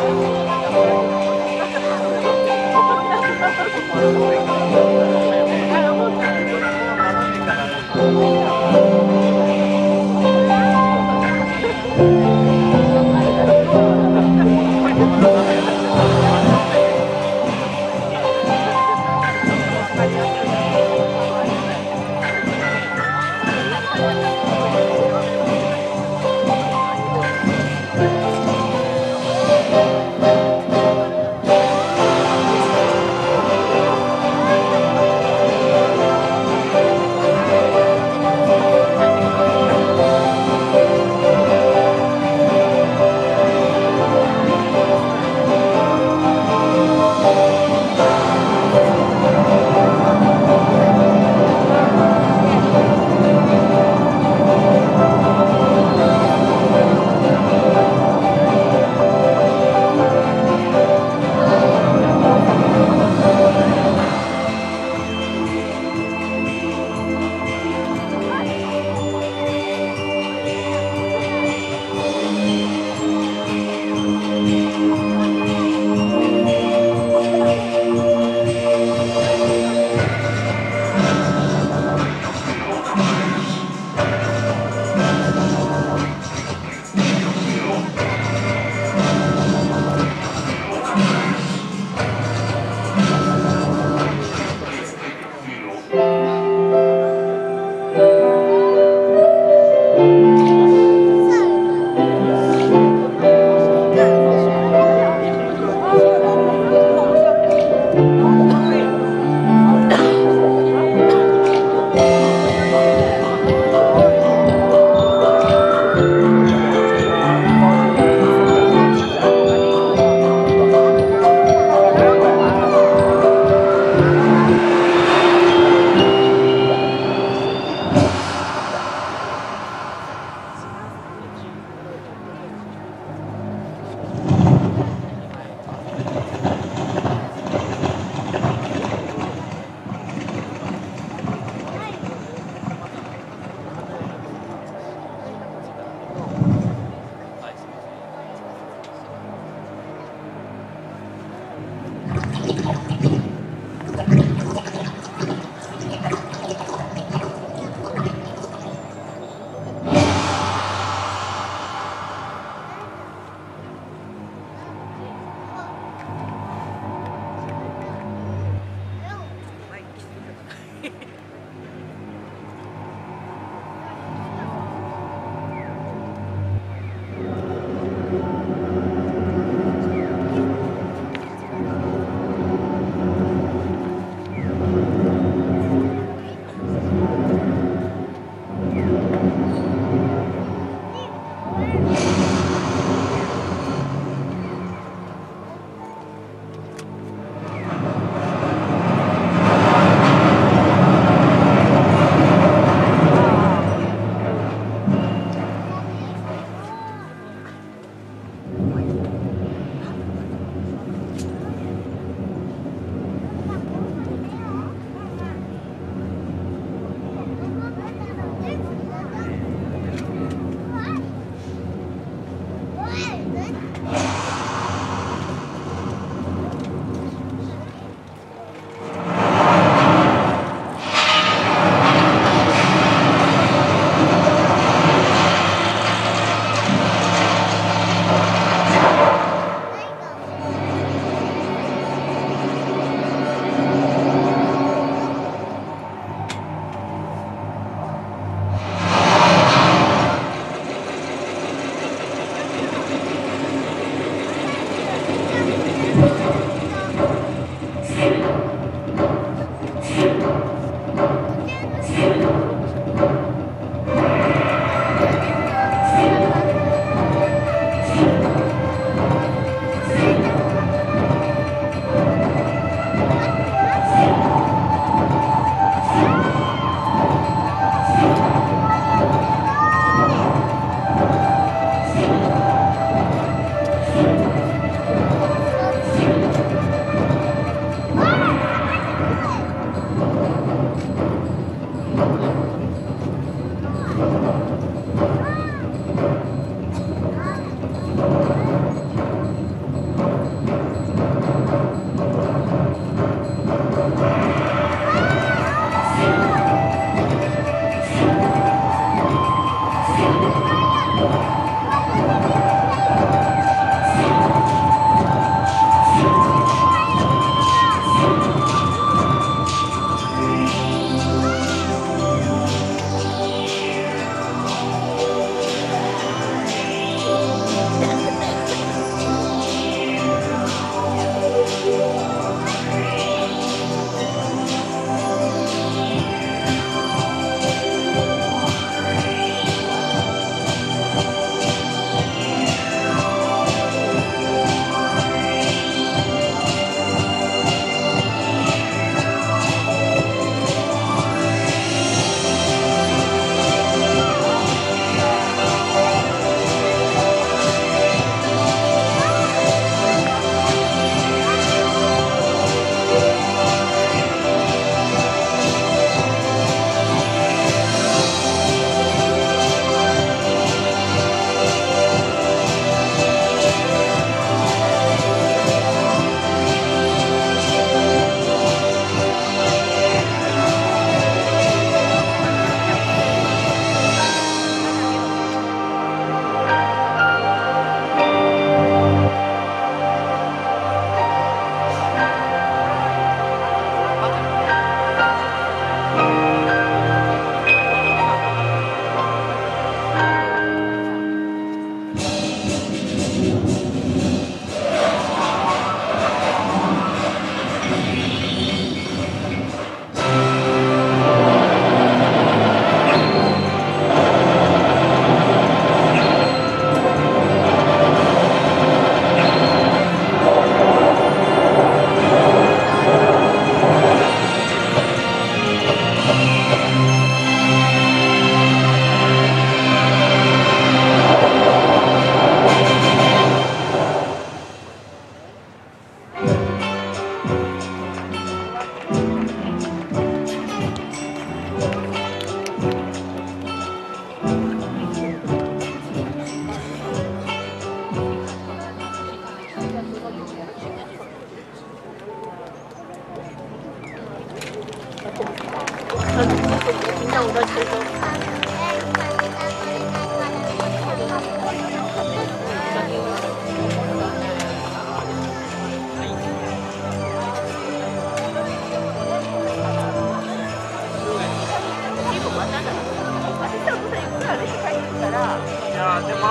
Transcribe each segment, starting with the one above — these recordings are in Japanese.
Amen.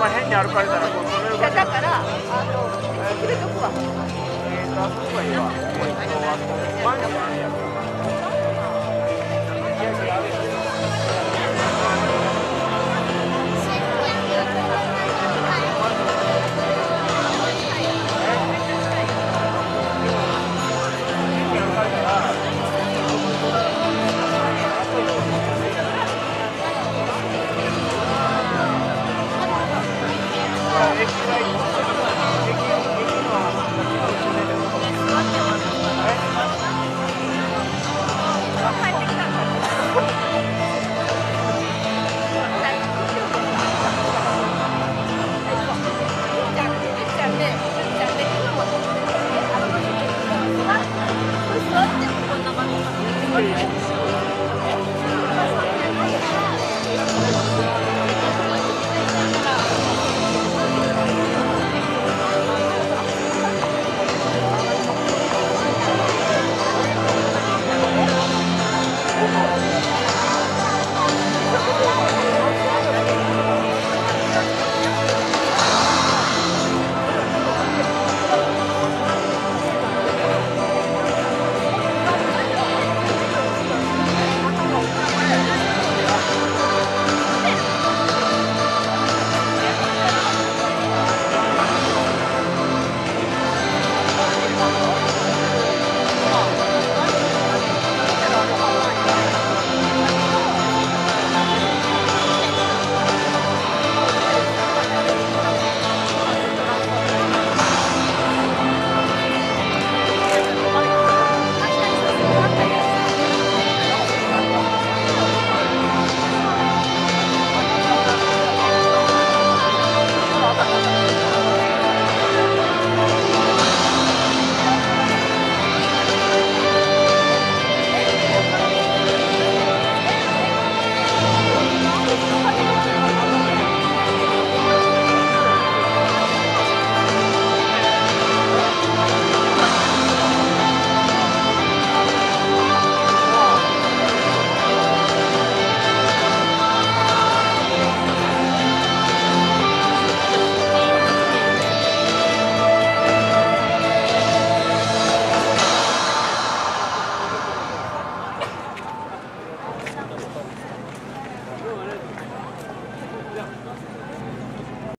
ま変に歩かれたらこうそれがだから、あの、くれとくわ。えーとあそこがいいわ。もう一個あとマンションあるやん